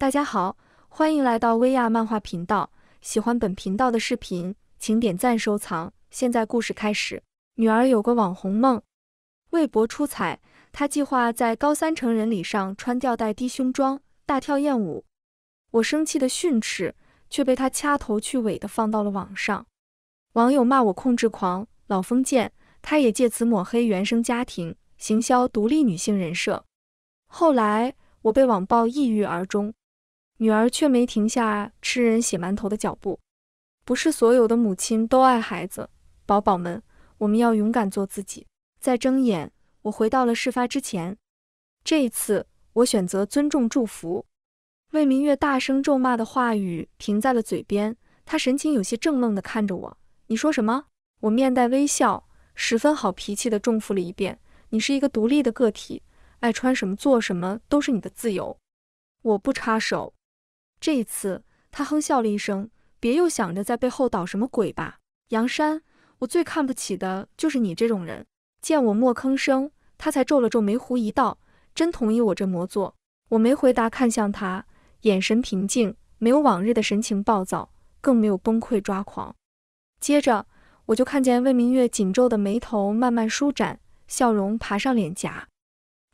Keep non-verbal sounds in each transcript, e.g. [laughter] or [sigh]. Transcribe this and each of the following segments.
大家好，欢迎来到薇娅漫画频道。喜欢本频道的视频，请点赞收藏。现在故事开始。女儿有个网红梦，为博出彩，她计划在高三成人礼上穿吊带低胸装，大跳艳舞。我生气的训斥，却被她掐头去尾的放到了网上。网友骂我控制狂、老封建，她也借此抹黑原生家庭，行销独立女性人设。后来我被网暴抑郁而终。女儿却没停下吃人血馒头的脚步。不是所有的母亲都爱孩子，宝宝们，我们要勇敢做自己。在睁眼，我回到了事发之前。这一次，我选择尊重祝福。魏明月大声咒骂的话语停在了嘴边，他神情有些怔愣地看着我。你说什么？我面带微笑，十分好脾气地重复了一遍。你是一个独立的个体，爱穿什么做什么都是你的自由，我不插手。这一次，他哼笑了一声，别又想着在背后捣什么鬼吧。杨山，我最看不起的就是你这种人。见我莫吭声，他才皱了皱眉胡一道：“真同意我这魔作？”我没回答，看向他，眼神平静，没有往日的神情暴躁，更没有崩溃抓狂。接着，我就看见魏明月紧皱的眉头慢慢舒展，笑容爬上脸颊。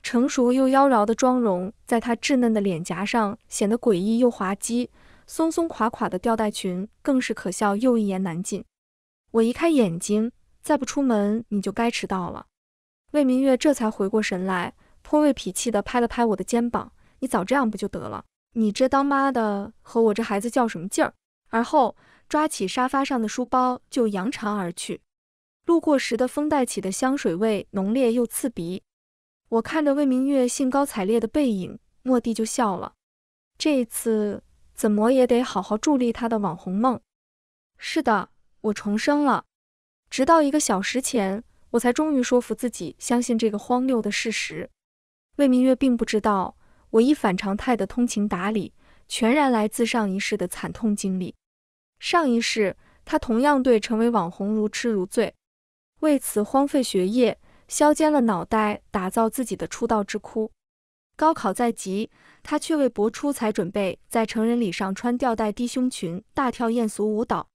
成熟又妖娆的妆容，在她稚嫩的脸颊上显得诡异又滑稽。松松垮垮的吊带裙更是可笑又一言难尽。我移开眼睛，再不出门你就该迟到了。魏明月这才回过神来，颇为痞气地拍了拍我的肩膀：“你早这样不就得了？你这当妈的和我这孩子较什么劲儿？”而后抓起沙发上的书包就扬长而去。路过时的风带起的香水味浓烈又刺鼻。我看着魏明月兴高采烈的背影，蓦地就笑了。这一次怎么也得好好助力他的网红梦。是的，我重生了。直到一个小时前，我才终于说服自己相信这个荒谬的事实。魏明月并不知道，我一反常态的通情达理，全然来自上一世的惨痛经历。上一世，他同样对成为网红如痴如醉，为此荒废学业。削尖了脑袋打造自己的出道之窟。高考在即，他却为博出才准备在成人礼上穿吊带低胸裙大跳艳俗舞蹈。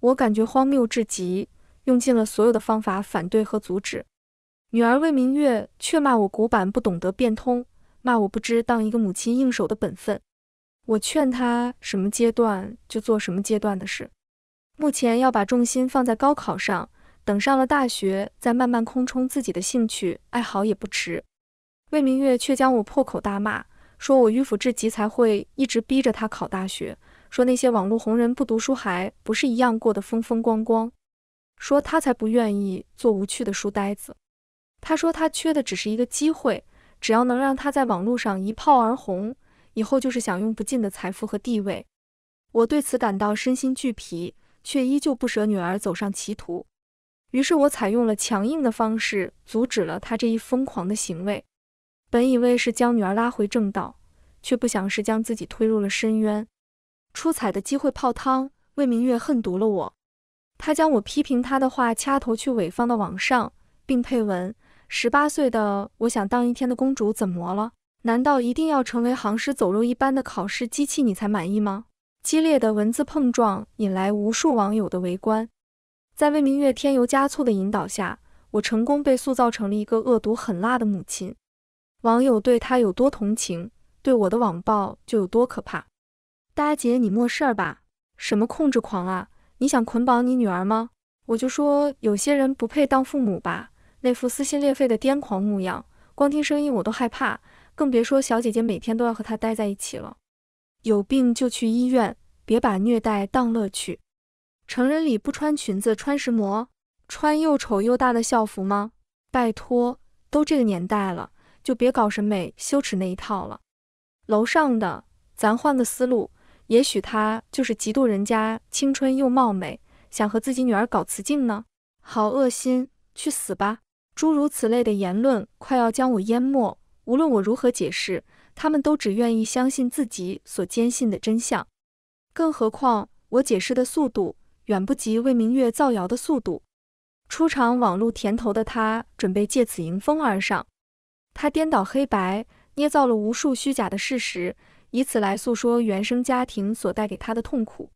我感觉荒谬至极，用尽了所有的方法反对和阻止。女儿魏明月却骂我古板不懂得变通，骂我不知当一个母亲应守的本分。我劝她什么阶段就做什么阶段的事，目前要把重心放在高考上。等上了大学，再慢慢空充自己的兴趣爱好也不迟。魏明月却将我破口大骂，说我迂腐至极才会一直逼着他考大学，说那些网络红人不读书还不是一样过得风风光光，说他才不愿意做无趣的书呆子。他说他缺的只是一个机会，只要能让他在网络上一炮而红，以后就是享用不尽的财富和地位。我对此感到身心俱疲，却依旧不舍女儿走上歧途。于是我采用了强硬的方式，阻止了他这一疯狂的行为。本以为是将女儿拉回正道，却不想是将自己推入了深渊。出彩的机会泡汤，魏明月恨毒了我。他将我批评他的话掐头去尾放到网上，并配文：“十八岁的我想当一天的公主，怎么了？难道一定要成为行尸走肉一般的考试机器你才满意吗？”激烈的文字碰撞引来无数网友的围观。在魏明月添油加醋的引导下，我成功被塑造成了一个恶毒狠辣的母亲。网友对她有多同情，对我的网暴就有多可怕。大姐，你没事儿吧？什么控制狂啊？你想捆绑你女儿吗？我就说有些人不配当父母吧，那副撕心裂肺的癫狂模样，光听声音我都害怕，更别说小姐姐每天都要和他待在一起了。有病就去医院，别把虐待当乐趣。成人礼不穿裙子穿什么？穿又丑又大的校服吗？拜托，都这个年代了，就别搞审美羞耻那一套了。楼上的，咱换个思路，也许他就是嫉妒人家青春又貌美，想和自己女儿搞雌竞呢。好恶心，去死吧！诸如此类的言论快要将我淹没。无论我如何解释，他们都只愿意相信自己所坚信的真相。更何况我解释的速度。远不及魏明月造谣的速度。初尝网络甜头的他，准备借此迎风而上。他颠倒黑白，捏造了无数虚假的事实，以此来诉说原生家庭所带给他的痛苦。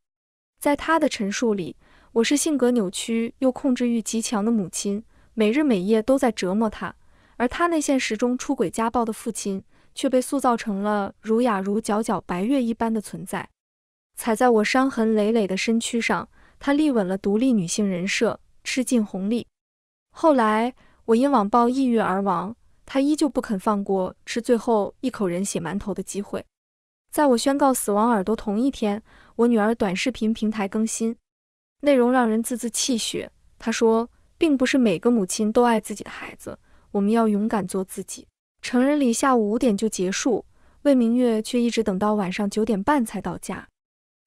在他的陈述里，我是性格扭曲又控制欲极强的母亲，每日每夜都在折磨他；而他那现实中出轨家暴的父亲，却被塑造成了儒雅如皎皎白月一般的存在。踩在我伤痕累累的身躯上，他立稳了独立女性人设，吃尽红利。后来我因网暴抑郁而亡，他依旧不肯放过吃最后一口人血馒头的机会。在我宣告死亡耳朵同一天，我女儿短视频平台更新，内容让人字字泣血。她说，并不是每个母亲都爱自己的孩子，我们要勇敢做自己。成人礼下午五点就结束，魏明月却一直等到晚上九点半才到家。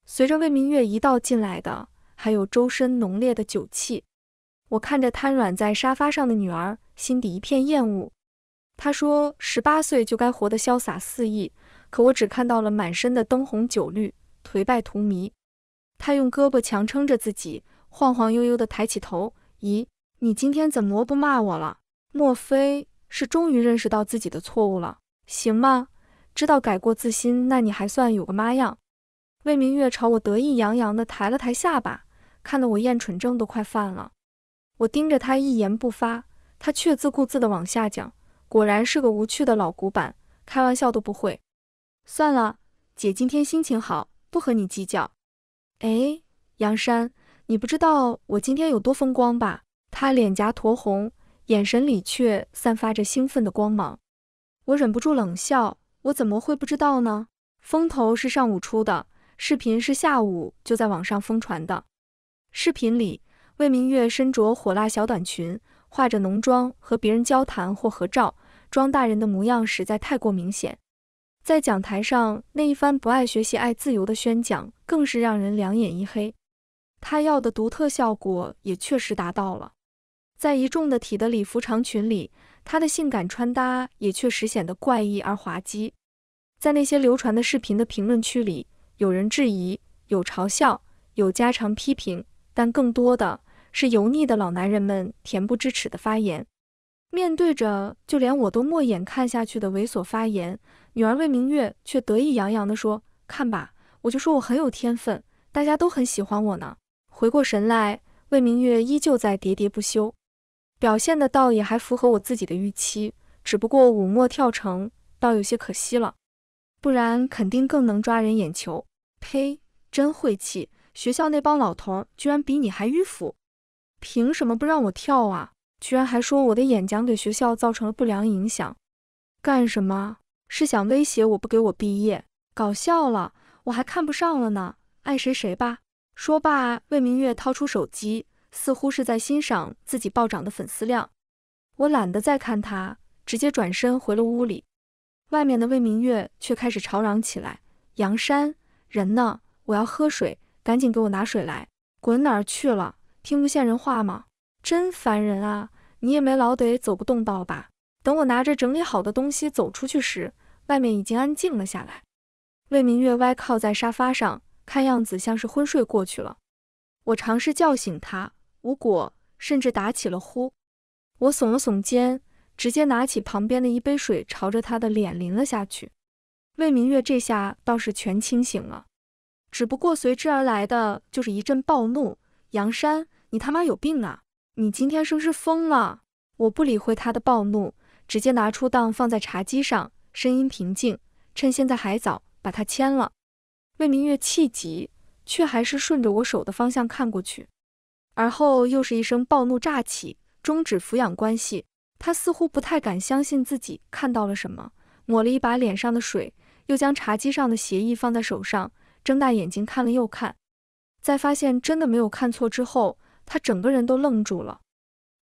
随着魏明月一道进来的，还有周身浓烈的酒气。我看着瘫软在沙发上的女儿，心底一片厌恶。她说：“十八岁就该活得潇洒肆意。”可我只看到了满身的灯红酒绿，颓败荼蘼。她用胳膊强撑着自己，晃晃悠悠地抬起头：“咦，你今天怎么不骂我了？莫非是终于认识到自己的错误了？行吗？知道改过自新，那你还算有个妈样。”魏明月朝我得意洋洋地抬了抬下巴，看得我厌蠢症都快犯了。我盯着他一言不发，他却自顾自地往下讲。果然是个无趣的老古板，开玩笑都不会。算了，姐今天心情好，不和你计较。哎，杨山，你不知道我今天有多风光吧？他脸颊酡红，眼神里却散发着兴奋的光芒。我忍不住冷笑，我怎么会不知道呢？风头是上午出的。视频是下午就在网上疯传的。视频里，魏明月身着火辣小短裙，化着浓妆和别人交谈或合照，装大人的模样实在太过明显。在讲台上那一番不爱学习、爱自由的宣讲，更是让人两眼一黑。他要的独特效果也确实达到了。在一众的体的礼服长裙里，她的性感穿搭也确实显得怪异而滑稽。在那些流传的视频的评论区里，有人质疑，有嘲笑，有家常批评，但更多的是油腻的老男人们恬不知耻的发言。面对着就连我都莫眼看下去的猥琐发言，女儿魏明月却得意洋洋地说：“看吧，我就说我很有天分，大家都很喜欢我呢。”回过神来，魏明月依旧在喋喋不休，表现的倒也还符合我自己的预期，只不过舞墨跳成，倒有些可惜了，不然肯定更能抓人眼球。呸！真晦气！学校那帮老头居然比你还迂腐，凭什么不让我跳啊？居然还说我的演讲给学校造成了不良影响，干什么？是想威胁我不给我毕业？搞笑了！我还看不上了呢！爱谁谁吧！说罢，魏明月掏出手机，似乎是在欣赏自己暴涨的粉丝量。我懒得再看他，直接转身回了屋里。外面的魏明月却开始吵嚷起来：“杨山！”人呢？我要喝水，赶紧给我拿水来！滚哪儿去了？听不见人话吗？真烦人啊！你也没老得走不动道吧？等我拿着整理好的东西走出去时，外面已经安静了下来。魏明月歪靠在沙发上，看样子像是昏睡过去了。我尝试叫醒他，无果，甚至打起了呼。我耸了耸肩，直接拿起旁边的一杯水，朝着他的脸淋了下去。魏明月这下倒是全清醒了，只不过随之而来的就是一阵暴怒。杨山，你他妈有病啊！你今天是不是疯了？我不理会他的暴怒，直接拿出档放在茶几上，声音平静，趁现在还早，把他签了。魏明月气急，却还是顺着我手的方向看过去，而后又是一声暴怒炸起，终止抚养关系。他似乎不太敢相信自己看到了什么，抹了一把脸上的水。又将茶几上的协议放在手上，睁大眼睛看了又看，在发现真的没有看错之后，他整个人都愣住了。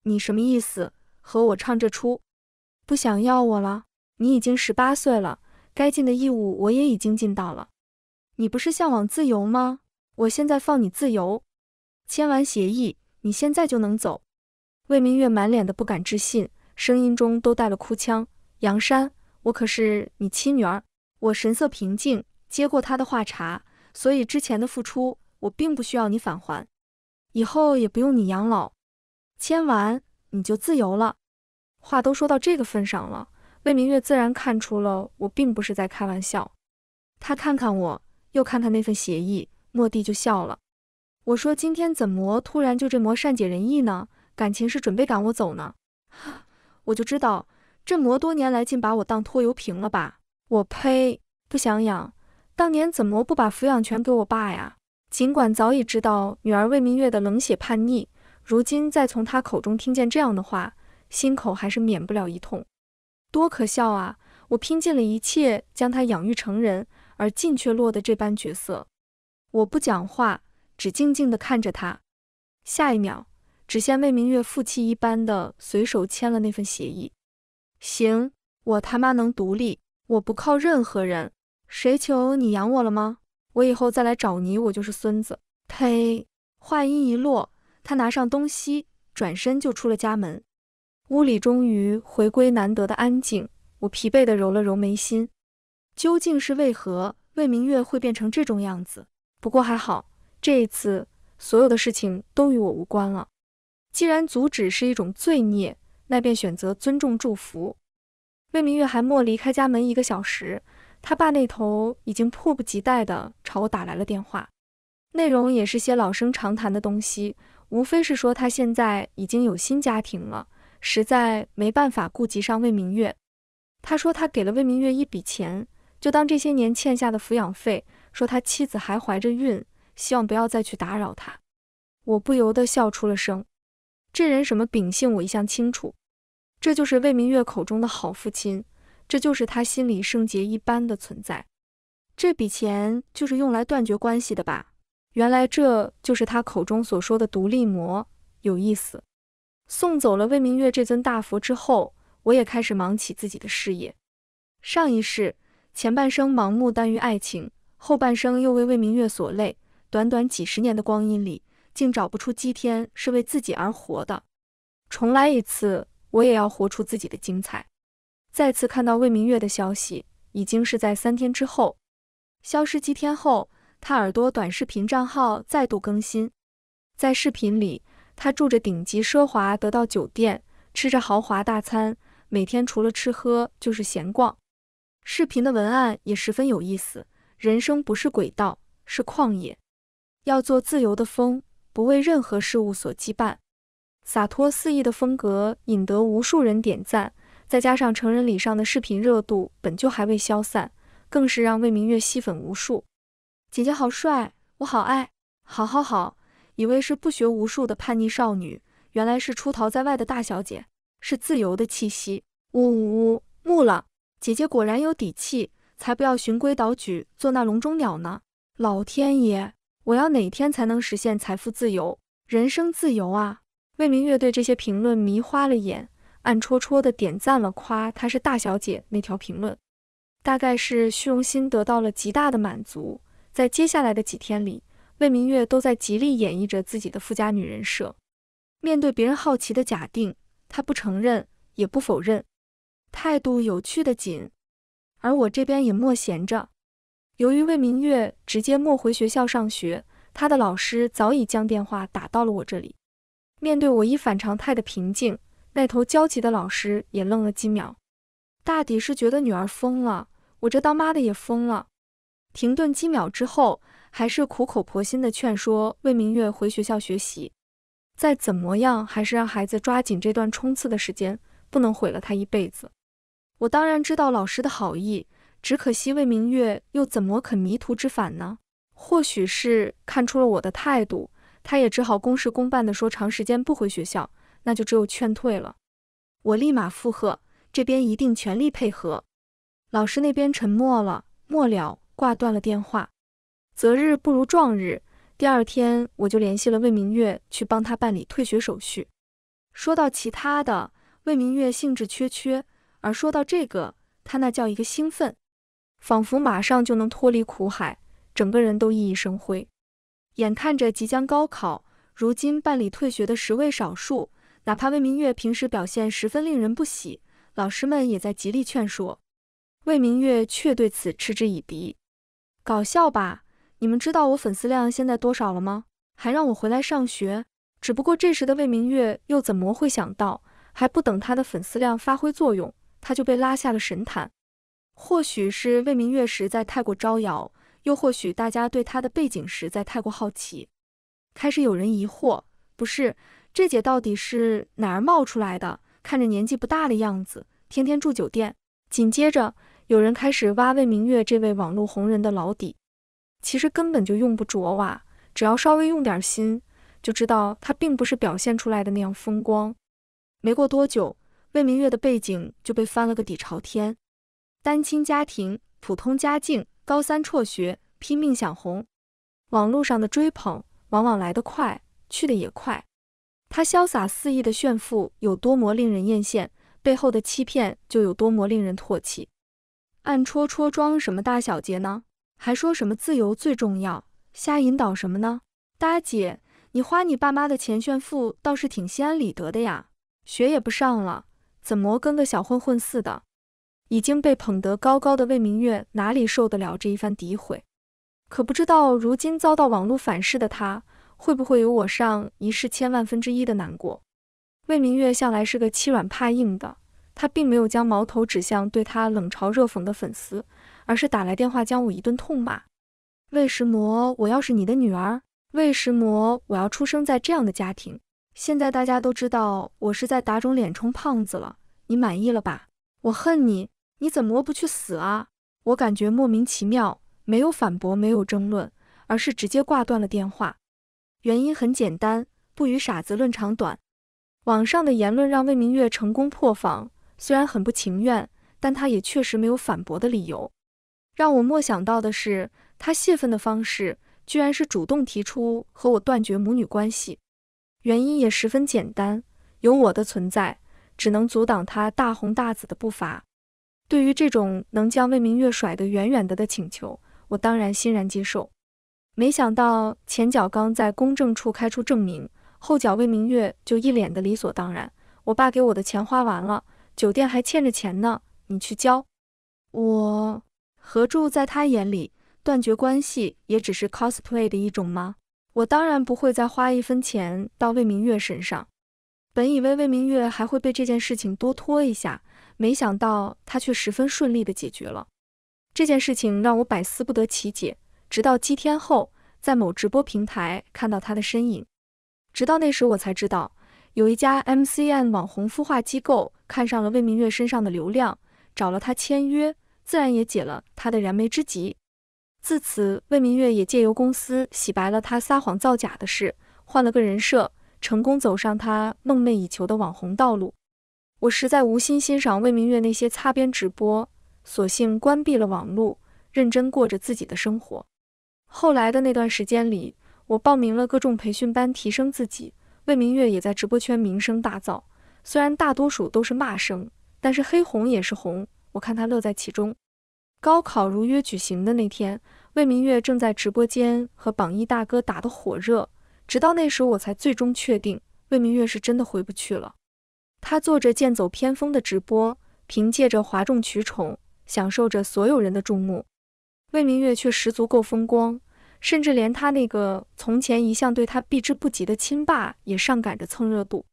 你什么意思？和我唱这出？不想要我了？你已经十八岁了，该尽的义务我也已经尽到了。你不是向往自由吗？我现在放你自由。签完协议，你现在就能走。魏明月满脸的不敢置信，声音中都带了哭腔。杨山，我可是你亲女儿。我神色平静，接过他的话茬，所以之前的付出，我并不需要你返还，以后也不用你养老，签完你就自由了。话都说到这个份上了，魏明月自然看出了我并不是在开玩笑。他看看我，又看看那份协议，蓦地就笑了。我说：“今天怎么突然就这么善解人意呢？感情是准备赶我走呢？” [sighs] 我就知道，这么多年来竟把我当拖油瓶了吧？我呸！不想养，当年怎么不把抚养权给我爸呀？尽管早已知道女儿魏明月的冷血叛逆，如今再从他口中听见这样的话，心口还是免不了一痛。多可笑啊！我拼尽了一切将她养育成人，而竟却落得这般角色。我不讲话，只静静地看着他。下一秒，只见魏明月负气一般的随手签了那份协议。行，我他妈能独立，我不靠任何人。谁求你养我了吗？我以后再来找你，我就是孙子。呸！话音一落，他拿上东西，转身就出了家门。屋里终于回归难得的安静。我疲惫地揉了揉眉心，究竟是为何魏明月会变成这种样子？不过还好，这一次所有的事情都与我无关了。既然阻止是一种罪孽，那便选择尊重祝福。魏明月还没离开家门一个小时，他爸那头已经迫不及待地朝我打来了电话，内容也是些老生常谈的东西，无非是说他现在已经有新家庭了，实在没办法顾及上魏明月。他说他给了魏明月一笔钱，就当这些年欠下的抚养费。说他妻子还怀着孕，希望不要再去打扰他。我不由得笑出了声。这人什么秉性我一向清楚，这就是魏明月口中的好父亲，这就是他心里圣洁一般的存在。这笔钱就是用来断绝关系的吧？原来这就是他口中所说的独立魔，有意思。送走了魏明月这尊大佛之后。我也开始忙起自己的事业。上一世前半生盲目耽于爱情，后半生又为魏明月所累。短短几十年的光阴里，竟找不出几天是为自己而活的。重来一次，我也要活出自己的精彩。再次看到魏明月的消息，已经是在三天之后。消失几天后，他耳朵短视频账号再度更新。在视频里，他住着顶级奢华得到酒店，吃着豪华大餐。每天除了吃喝就是闲逛，视频的文案也十分有意思。人生不是轨道，是旷野，要做自由的风，不为任何事物所羁绊。洒脱肆意的风格引得无数人点赞，再加上成人礼上的视频热度本就还未消散，更是让魏明月吸粉无数。姐姐好帅，我好爱，好好好，以为是不学无术的叛逆少女，原来是出逃在外的大小姐。是自由的气息，呜呜呜，木了！姐姐果然有底气，才不要循规蹈矩做那笼中鸟呢！老天爷，我要哪天才能实现财富自由、人生自由啊？魏明月对这些评论迷花了眼，暗戳戳的点赞了夸她是大小姐那条评论，大概是虚荣心得到了极大的满足。在接下来的几天里，魏明月都在极力演绎着自己的富家女人设，面对别人好奇的假定。她不承认，也不否认，态度有趣的紧。而我这边也莫闲着。由于魏明月直接莫回学校上学，她的老师早已将电话打到了我这里。面对我一反常态的平静，那头焦急的老师也愣了几秒，大抵是觉得女儿疯了，我这当妈的也疯了。停顿几秒之后，还是苦口婆心的劝说魏明月回学校学习。再怎么样，还是让孩子抓紧这段冲刺的时间，不能毁了他一辈子。我当然知道老师的好意，只可惜魏明月又怎么肯迷途知返呢？或许是看出了我的态度，他也只好公事公办地说长时间不回学校，那就只有劝退了。我立马附和，这边一定全力配合。老师那边沉默了，末了挂断了电话。择日不如撞日。第二天，我就联系了魏明月，去帮他办理退学手续。说到其他的，魏明月兴致缺缺；而说到这个，他那叫一个兴奋，仿佛马上就能脱离苦海，整个人都熠熠生辉。眼看着即将高考，如今办理退学的十位少数，哪怕魏明月平时表现十分令人不喜，老师们也在极力劝说。魏明月却对此嗤之以鼻，搞笑吧？你们知道我粉丝量现在多少了吗？还让我回来上学。只不过这时的魏明月又怎么会想到，还不等他的粉丝量发挥作用，他就被拉下了神坛。或许是魏明月实在太过招摇，又或许大家对他的背景实在太过好奇，开始有人疑惑：不是这姐到底是哪儿冒出来的？看着年纪不大的样子，天天住酒店。紧接着，有人开始挖魏明月这位网络红人的老底，其实根本就用不着挖，只要稍微用点心，就知道她并不是表现出来的那样风光。没过多久，魏明月的背景就被翻了个底朝天。单亲家庭，普通家境，高三辍学，拼命想红。网络上的追捧往往来得快，去的也快。他潇洒肆意的炫富有多么令人艳羡，背后的欺骗就有多么令人唾弃。暗戳戳装什么大小姐呢？还说什么自由最重要？瞎引导什么呢？大姐，你花你爸妈的钱炫富倒是挺心安理得的呀，学也不上了，怎么跟个小混混似的？已经被捧得高高的魏明月哪里受得了这一番诋毁？可不知道如今遭到网络反噬的他，会不会有我上一世千万分之一的难过？魏明月向来是个欺软怕硬的，他并没有将矛头指向对他冷嘲热讽的粉丝，而是打来电话将我一顿痛骂。为什么我要是你的女儿？为什么我要出生在这样的家庭？现在大家都知道我是在打肿脸充胖子了，你满意了吧？我恨你！你怎么不去死啊？我感觉莫名其妙，没有反驳，没有争论，而是直接挂断了电话。原因很简单，不与傻子论长短。网上的言论让魏明月成功破防，虽然很不情愿，但他也确实没有反驳的理由。让我没想到的是，他泄愤的方式居然是主动提出和我断绝母女关系。原因也十分简单，有我的存在，只能阻挡他大红大紫的步伐。对于这种能将魏明月甩得远远的的请求，我当然欣然接受。没想到前脚刚在公证处开出证明，后脚魏明月就一脸的理所当然。我爸给我的钱花完了，酒店还欠着钱呢，你去交。我何柱在他眼里，断绝关系也只是 cosplay 的一种吗？我当然不会再花一分钱到魏明月身上。本以为魏明月还会被这件事情多拖一下。没想到他却十分顺利地解决了这件事情，让我百思不得其解。直到几天后，在某直播平台看到他的身影，直到那时我才知道，有一家 MCN 网红孵化机构看上了魏明月身上的流量，找了他签约，自然也解了他的燃眉之急。自此，魏明月也借由公司洗白了他撒谎造假的事，换了个人设，成功走上他梦寐以求的网红道路。我实在无心欣赏魏明月那些擦边直播，索性关闭了网络，认真过着自己的生活。后来的那段时间里，我报名了各种培训班，提升自己。魏明月也在直播圈名声大噪，虽然大多数都是骂声，但是黑红也是红，我看他乐在其中。高考如约举行的那天，魏明月正在直播间和榜一大哥打得火热，直到那时我才最终确定，魏明月是真的回不去了。他做着剑走偏锋的直播，凭借着哗众取宠，享受着所有人的注目。魏明月却十足够风光，甚至连他那个从前一向对他避之不及的亲爸也上赶着蹭热度。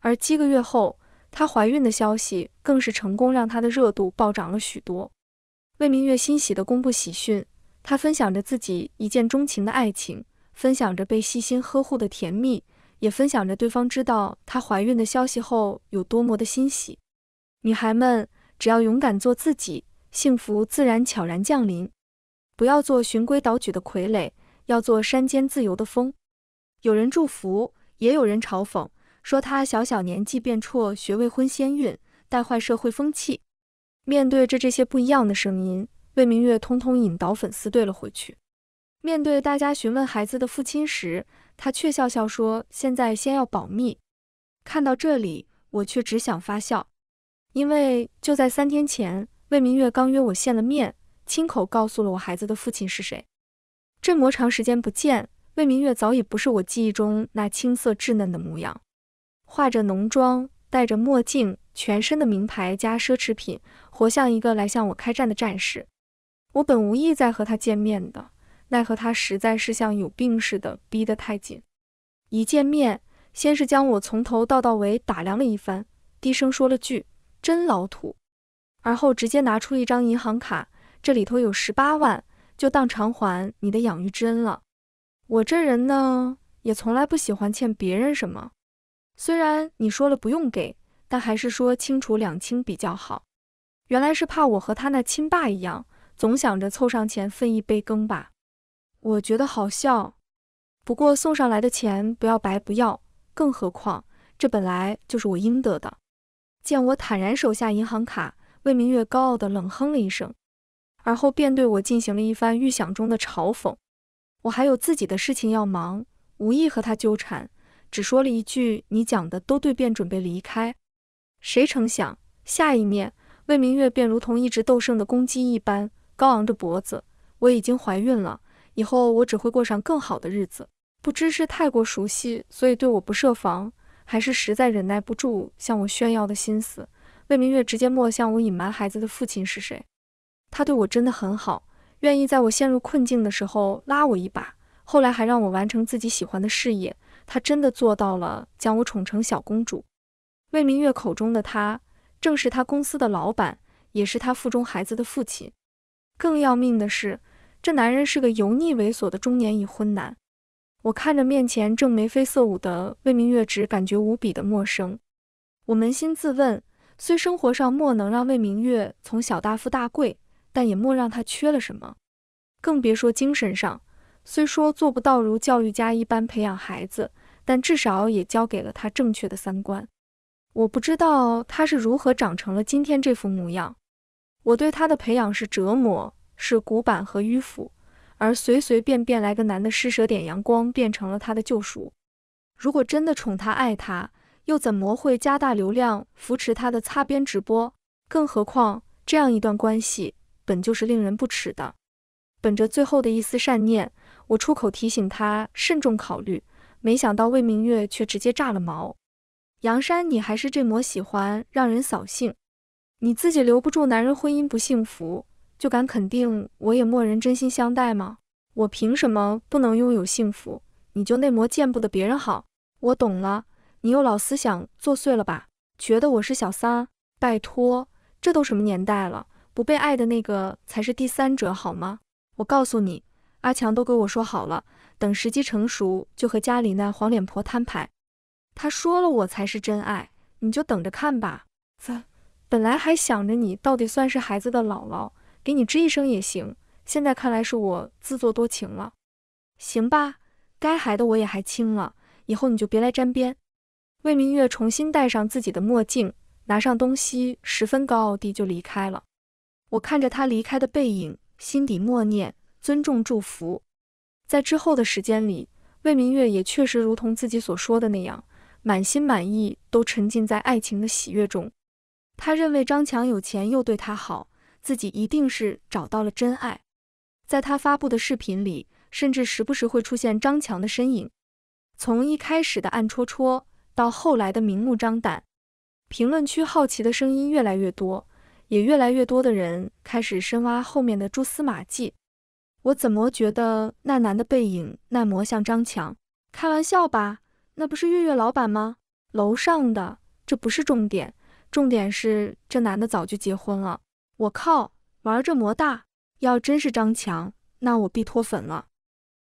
而几个月后，她怀孕的消息更是成功让她的热度暴涨了许多。魏明月欣喜地公布喜讯，她分享着自己一见钟情的爱情，分享着被细心呵护的甜蜜。也分享着对方知道她怀孕的消息后有多么的欣喜。女孩们，只要勇敢做自己，幸福自然悄然降临。不要做循规蹈矩的傀儡，要做山间自由的风。有人祝福，也有人嘲讽，说他小小年纪便辍学未婚先孕，带坏社会风气。面对着这些不一样的声音，魏明月通通引导粉丝对了回去。面对大家询问孩子的父亲时，他却笑笑说：“现在先要保密。”看到这里，我却只想发笑，因为就在三天前，魏明月刚约我见了面，亲口告诉了我孩子的父亲是谁。这么长时间不见，魏明月早已不是我记忆中那青涩稚嫩的模样，化着浓妆，戴着墨镜，全身的名牌加奢侈品，活像一个来向我开战的战士。我本无意再和他见面的。奈何他实在是像有病似的，逼得太紧。一见面，先是将我从头到到尾打量了一番，低声说了句：“真老土。”而后直接拿出一张银行卡，这里头有十八万，就当偿还你的养育之恩了。我这人呢，也从来不喜欢欠别人什么。虽然你说了不用给，但还是说清楚两清比较好。原来是怕我和他那亲爸一样，总想着凑上钱分一杯羹吧？我觉得好笑。不过送上来的钱不要白不要，更何况这本来就是我应得的。见我坦然手下银行卡，魏明月高傲的冷哼了一声，而后便对我进行了一番预想中的嘲讽。我还有自己的事情要忙，无意和他纠缠，只说了一句：“你讲的都对。”便准备离开。谁成想，下一面魏明月便如同一只斗胜的公鸡一般，高昂着脖子：“我已经怀孕了，以后我只会过上更好的日子。”不知是太过熟悉，所以对我不设防，还是实在忍耐不住向我炫耀的心思，魏明月直接莫向我隐瞒孩子的父亲是谁。他对我真的很好。愿意在我陷入困境的时候拉我一把，后来还让我完成自己喜欢的事业，他真的做到了，将我宠成小公主。魏明月口中的他，正是他公司的老板，也是他腹中孩子的父亲。更要命的是，这男人是个油腻猥琐的中年已婚男。我看着面前正眉飞色舞的魏明月，只感觉无比的陌生。我扪心自问，虽生活上莫能让魏明月从小大富大贵。但也莫让他缺了什么，更别说精神上。虽说做不到如教育家一般培养孩子，但至少也教给了他正确的三观。我不知道他是如何长成了今天这副模样。我对他的培养是折磨，是古板和迂腐，而随随便便来个男的施舍点阳光，变成了他的救赎。如果真的宠他爱他，又怎么会加大流量扶持他的擦边直播？更何况这样一段关系。本就是令人不齿的。本着最后的一丝善念，我出口提醒他慎重考虑。没想到魏明月却直接炸了毛。杨山，你还是这模喜欢让人扫兴？你自己留不住男人婚姻不幸福，就敢肯定我也默认真心相待吗？我凭什么不能拥有幸福？你就那模见不得别人好？我懂了，你又老思想作祟了吧？觉得我是小三？拜托，这都什么年代了？不被爱的那个才是第三者，好吗？我告诉你，阿强都跟我说好了，等时机成熟就和家里那黄脸婆摊牌。他说了，我才是真爱，你就等着看吧。怎，本来还想着你到底算是孩子的姥姥，给你吱一声也行。现在看来是我自作多情了。行吧，该还的我也还清了，以后你就别来沾边。魏明月重新戴上自己的墨镜，拿上东西，十分高傲地就离开了。我看着他离开的背影，心底默念尊重祝福。在之后的时间里，魏明月也确实如同自己所说的那样，满心满意，都沉浸在爱情的喜悦中。他认为张强有钱又对他好，自己一定是找到了真爱。在他发布的视频里，甚至时不时会出现张强的身影。从一开始的暗戳戳，到后来的明目张胆，评论区好奇的声音越来越多。也越来越多的人开始深挖后面的蛛丝马迹。我怎么觉得那男的背影那么像张强？开玩笑吧，那不是月月老板吗？楼上的，这不是重点，重点是这男的早就结婚了。我靠，玩这魔大！要真是张强，那我必脱粉了。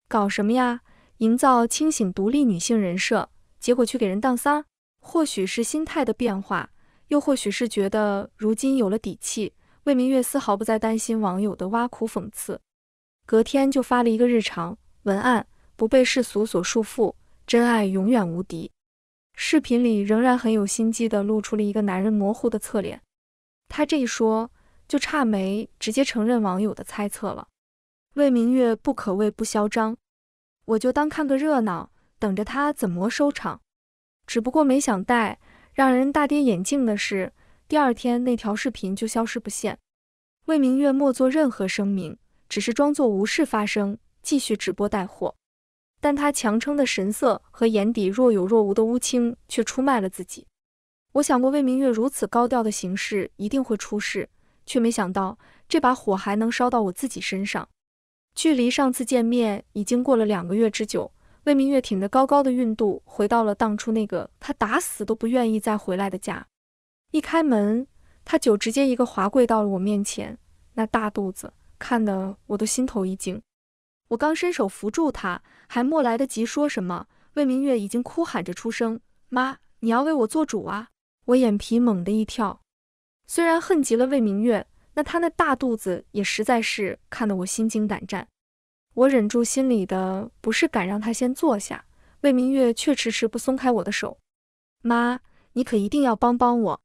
搞什么呀？营造清醒独立女性人设，结果去给人当三儿？或许是心态的变化。又或许是觉得如今有了底气，魏明月丝毫不再担心网友的挖苦讽刺，隔天就发了一个日常文案：不被世俗所束缚，真爱永远无敌。视频里仍然很有心机的露出了一个男人模糊的侧脸。他这一说，就差没直接承认网友的猜测了。魏明月不可谓不嚣张，我就当看个热闹，等着他怎么收场。只不过没想带。让人大跌眼镜的是，第二天那条视频就消失不见。魏明月没做任何声明，只是装作无事发生，继续直播带货。但他强撑的神色和眼底若有若无的乌青，却出卖了自己。我想过魏明月如此高调的行事一定会出事，却没想到这把火还能烧到我自己身上。距离上次见面已经过了两个月之久。魏明月挺着高高的孕肚，回到了当初那个他打死都不愿意再回来的家。一开门，他就直接一个滑跪到了我面前，那大肚子看得我都心头一惊。我刚伸手扶住他，还没来得及说什么，魏明月已经哭喊着出声：“妈，你要为我做主啊！”我眼皮猛地一跳，虽然恨极了魏明月，那他那大肚子也实在是看得我心惊胆战。我忍住心里的不是，敢让他先坐下。魏明月却迟迟不松开我的手。妈，你可一定要帮帮我！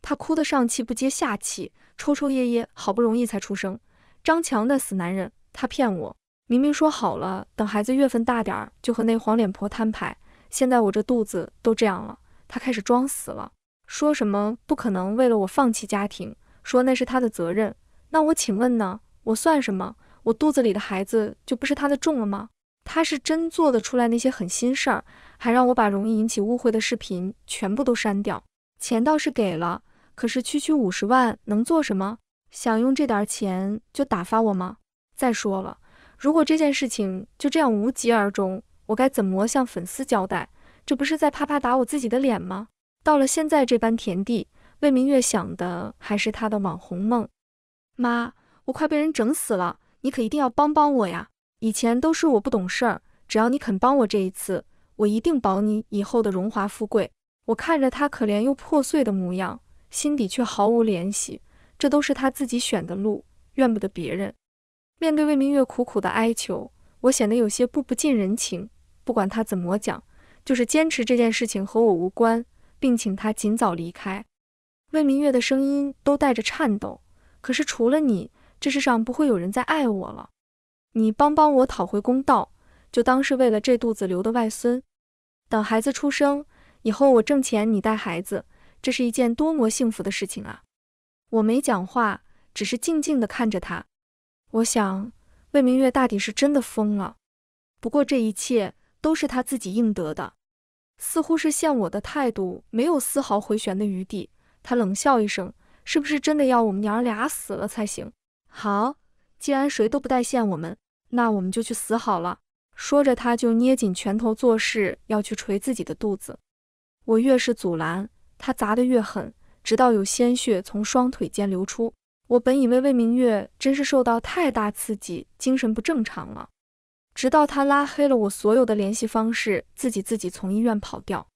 他哭得上气不接下气，抽抽噎噎，好不容易才出声：“张强的死男人，他骗我！明明说好了，等孩子月份大点儿就和那黄脸婆摊牌。现在我这肚子都这样了，他开始装死了，说什么不可能为了我放弃家庭，说那是他的责任。那我请问呢？我算什么？我肚子里的孩子就不是他的重了吗？他是真做得出来那些狠心事儿，还让我把容易引起误会的视频全部都删掉。钱倒是给了，可是区区五十万能做什么？想用这点钱就打发我吗？再说了，如果这件事情就这样无疾而终，我该怎么向粉丝交代？这不是在啪啪打我自己的脸吗？到了现在这般田地，魏明月想的还是他的网红梦。妈，我快被人整死了！你可一定要帮帮我呀！以前都是我不懂事儿，只要你肯帮我这一次，我一定保你以后的荣华富贵。我看着他可怜又破碎的模样，心底却毫无怜惜。这都是他自己选的路，怨不得别人。面对魏明月苦苦的哀求，我显得有些不不近人情。不管他怎么讲，就是坚持这件事情和我无关，并请他尽早离开。魏明月的声音都带着颤抖。可是除了你。这世上不会有人再爱我了，你帮帮我讨回公道，就当是为了这肚子留的外孙。等孩子出生以后，我挣钱，你带孩子，这是一件多么幸福的事情啊！我没讲话，只是静静地看着他。我想，魏明月大抵是真的疯了。不过这一切都是他自己应得的，似乎是陷我的态度没有丝毫回旋的余地。他冷笑一声：“是不是真的要我们娘儿俩死了才行？”好，既然谁都不带陷我们，那我们就去死好了。说着，他就捏紧拳头，做事要去捶自己的肚子。我越是阻拦，他砸得越狠，直到有鲜血从双腿间流出。我本以为魏明月真是受到太大刺激，精神不正常了，直到他拉黑了我所有的联系方式，自己自己从医院跑掉，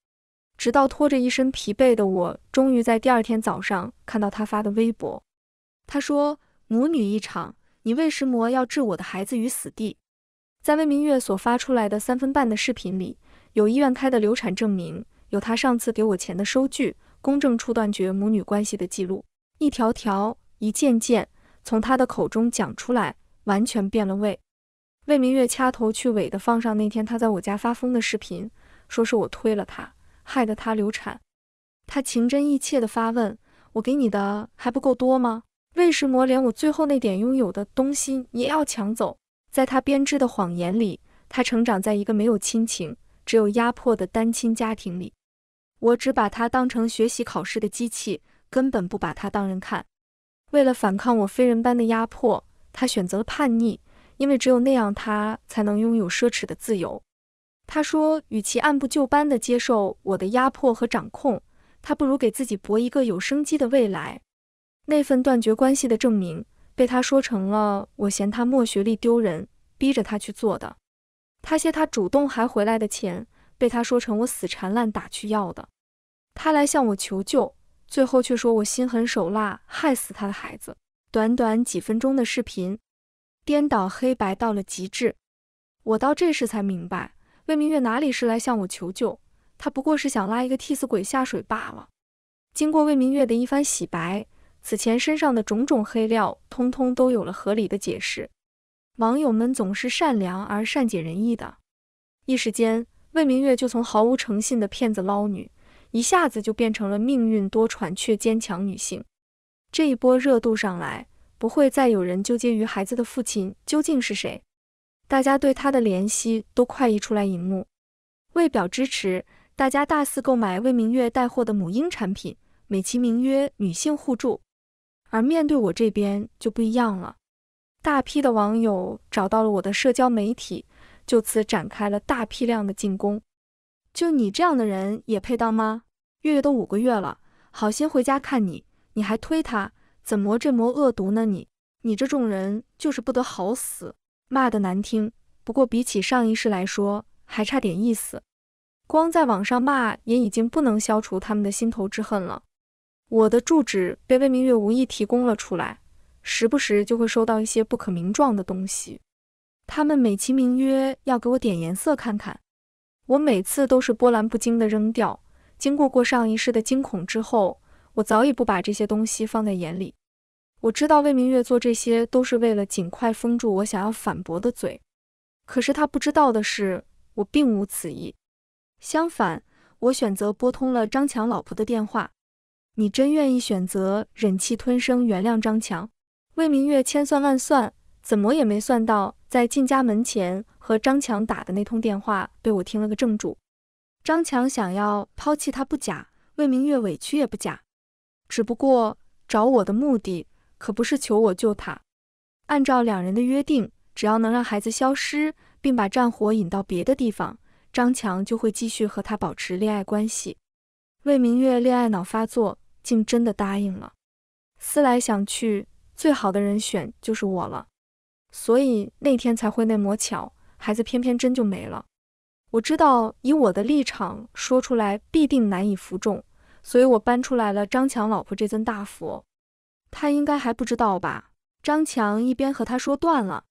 直到拖着一身疲惫的我，终于在第二天早上看到他发的微博。他说。母女一场，你为什么要置我的孩子于死地？在魏明月所发出来的三分半的视频里，有医院开的流产证明，有他上次给我钱的收据，公证处断绝母女关系的记录，一条条、一件件从他的口中讲出来，完全变了味。魏明月掐头去尾的放上那天他在我家发疯的视频，说是我推了他，害得他流产。他情真意切的发问：我给你的还不够多吗？为什么连我最后那点拥有的东西也要抢走？在他编织的谎言里，他成长在一个没有亲情、只有压迫的单亲家庭里。我只把他当成学习考试的机器，根本不把他当人看。为了反抗我非人般的压迫，他选择了叛逆，因为只有那样，他才能拥有奢侈的自由。他说，与其按部就班地接受我的压迫和掌控，他不如给自己搏一个有生机的未来。那份断绝关系的证明被他说成了我嫌他没学历丢人，逼着他去做的；他些他主动还回来的钱被他说成我死缠烂打去要的；他来向我求救，最后却说我心狠手辣，害死他的孩子。短短几分钟的视频，颠倒黑白到了极致。我到这时才明白，魏明月哪里是来向我求救，他不过是想拉一个替死鬼下水罢了。经过魏明月的一番洗白。此前身上的种种黑料，通通都有了合理的解释。网友们总是善良而善解人意的，一时间，魏明月就从毫无诚信的骗子捞女，一下子就变成了命运多舛却坚强女性。这一波热度上来，不会再有人纠结于孩子的父亲究竟是谁，大家对他的怜惜都快溢出来荧幕。为表支持，大家大肆购买魏明月带货的母婴产品，美其名曰“女性互助”。而面对我这边就不一样了，大批的网友找到了我的社交媒体，就此展开了大批量的进攻。就你这样的人也配当妈？月月都五个月了，好心回家看你，你还推他？怎么这么恶毒呢？你，你这种人就是不得好死！骂得难听，不过比起上一世来说，还差点意思。光在网上骂，也已经不能消除他们的心头之恨了。我的住址被魏明月无意提供了出来，时不时就会收到一些不可名状的东西。他们美其名曰要给我点颜色看看，我每次都是波澜不惊的扔掉。经过过上一世的惊恐之后，我早已不把这些东西放在眼里。我知道魏明月做这些都是为了尽快封住我想要反驳的嘴，可是他不知道的是，我并无此意。相反，我选择拨通了张强老婆的电话。你真愿意选择忍气吞声原谅张强？魏明月千算万算，怎么也没算到，在进家门前和张强打的那通电话被我听了个正主。张强想要抛弃他不假，魏明月委屈也不假，只不过找我的目的可不是求我救他。按照两人的约定，只要能让孩子消失，并把战火引到别的地方，张强就会继续和他保持恋爱关系。魏明月恋爱脑发作。竟真的答应了。思来想去，最好的人选就是我了，所以那天才会那么巧，孩子偏偏真就没了。我知道以我的立场说出来必定难以服众，所以我搬出来了张强老婆这尊大佛。他应该还不知道吧？张强一边和他说断了，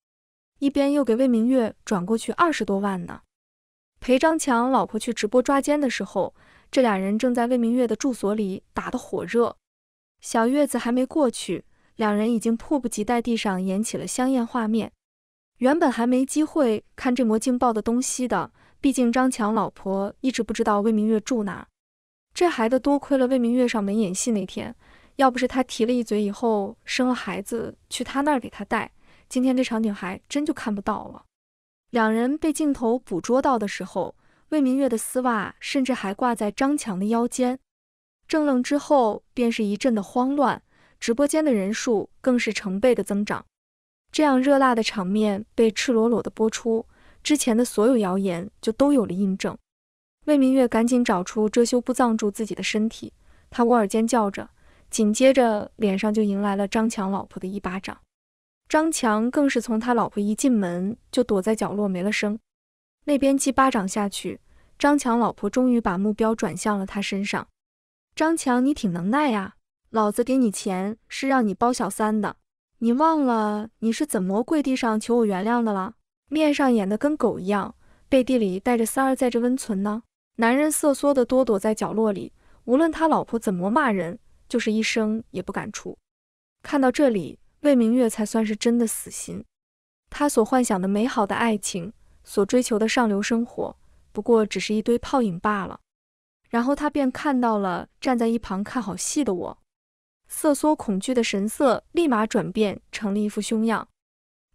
一边又给魏明月转过去二十多万呢。陪张强老婆去直播抓奸的时候。这俩人正在魏明月的住所里打得火热，小月子还没过去，两人已经迫不及待地上演起了香艳画面。原本还没机会看这么劲爆的东西的，毕竟张强老婆一直不知道魏明月住哪。这还得多亏了魏明月上门演戏那天，要不是他提了一嘴以后生了孩子去他那儿给他带，今天这场景还真就看不到了。两人被镜头捕捉到的时候。魏明月的丝袜甚至还挂在张强的腰间，正愣之后便是一阵的慌乱，直播间的人数更是成倍的增长。这样热辣的场面被赤裸裸的播出，之前的所有谣言就都有了印证。魏明月赶紧找出遮羞布藏住自己的身体，他捂耳尖叫着，紧接着脸上就迎来了张强老婆的一巴掌。张强更是从他老婆一进门就躲在角落没了声。那边击巴掌下去，张强老婆终于把目标转向了他身上。张强，你挺能耐呀！老子给你钱是让你包小三的，你忘了你是怎么跪地上求我原谅的了？面上演的跟狗一样，背地里带着三儿在这温存呢。男人瑟缩的多躲在角落里，无论他老婆怎么骂人，就是一声也不敢出。看到这里，魏明月才算是真的死心。他所幻想的美好的爱情。所追求的上流生活，不过只是一堆泡影罢了。然后他便看到了站在一旁看好戏的我，瑟缩恐惧的神色立马转变成了一副凶样，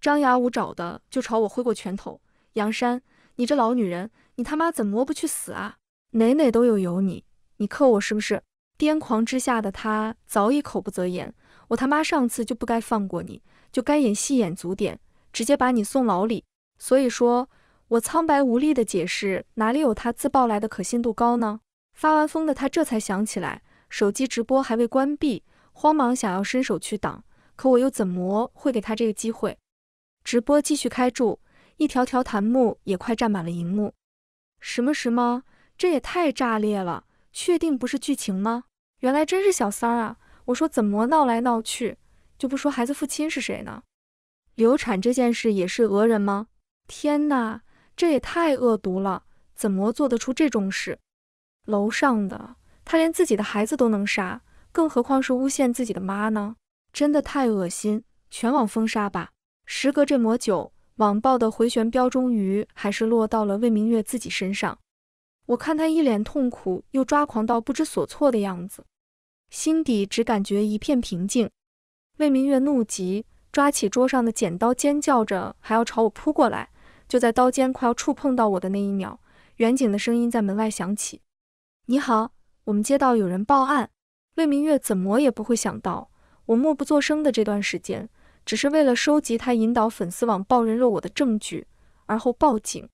张牙舞爪的就朝我挥过拳头。杨山，你这老女人，你他妈怎么不去死啊？哪哪都有有你，你克我是不是？癫狂之下的他早已口不择言，我他妈上次就不该放过你，就该演戏演足点，直接把你送牢里。所以说。我苍白无力的解释，哪里有他自曝来的可信度高呢？发完疯的他这才想起来，手机直播还未关闭，慌忙想要伸手去挡，可我又怎么会给他这个机会？直播继续开住，一条条弹幕也快占满了荧幕。什么什么？这也太炸裂了！确定不是剧情吗？原来真是小三儿啊！我说怎么闹来闹去，就不说孩子父亲是谁呢？流产这件事也是讹人吗？天哪！这也太恶毒了，怎么做得出这种事？楼上的他连自己的孩子都能杀，更何况是诬陷自己的妈呢？真的太恶心，全网封杀吧！时隔这么久，网暴的回旋镖终于还是落到了魏明月自己身上。我看他一脸痛苦又抓狂到不知所措的样子，心底只感觉一片平静。魏明月怒极，抓起桌上的剪刀，尖叫着还要朝我扑过来。就在刀尖快要触碰到我的那一秒，远景的声音在门外响起：“你好，我们接到有人报案。”魏明月怎么也不会想到，我默不作声的这段时间，只是为了收集他引导粉丝网爆人肉我的证据，而后报警。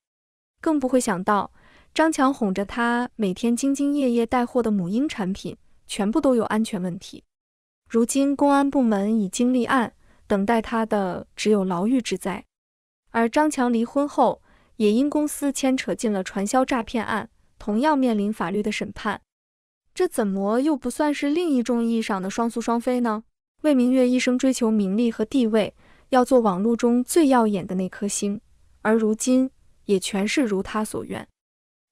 更不会想到，张强哄着他每天兢兢业业带货的母婴产品，全部都有安全问题。如今公安部门已经立案，等待他的只有牢狱之灾。而张强离婚后，也因公司牵扯进了传销诈骗案，同样面临法律的审判。这怎么又不算是另一种意义上的双宿双飞呢？魏明月一生追求名利和地位，要做网络中最耀眼的那颗星，而如今也全是如他所愿。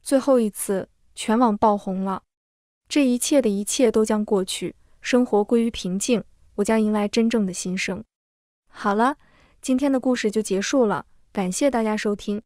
最后一次，全网爆红了。这一切的一切都将过去，生活归于平静，我将迎来真正的新生。好了，今天的故事就结束了，感谢大家收听。